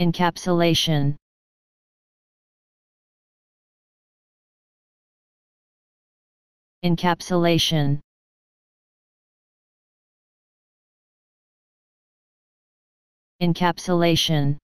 Encapsulation. Encapsulation. Encapsulation.